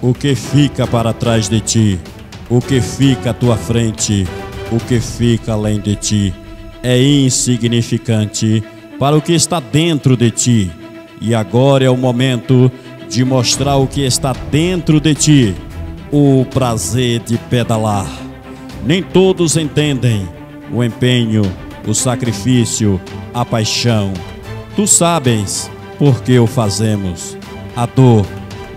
o que fica para trás de ti, o que fica à tua frente, o que fica além de ti, é insignificante para o que está dentro de ti. E agora é o momento de mostrar o que está dentro de ti, o prazer de pedalar. Nem todos entendem o empenho, o sacrifício, a paixão. Tu sabes por que o fazemos. A dor,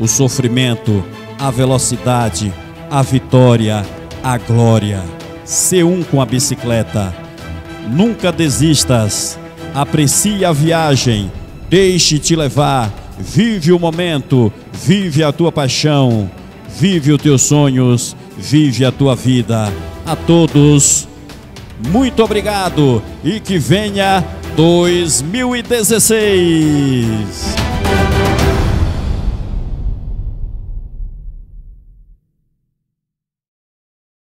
o sofrimento, a velocidade, a vitória, a glória. Se um com a bicicleta. Nunca desistas. Aprecie a viagem. Deixe-te levar. Vive o momento. Vive a tua paixão. Vive os teus sonhos. Vive a tua vida. A todos, muito obrigado e que venha 2016.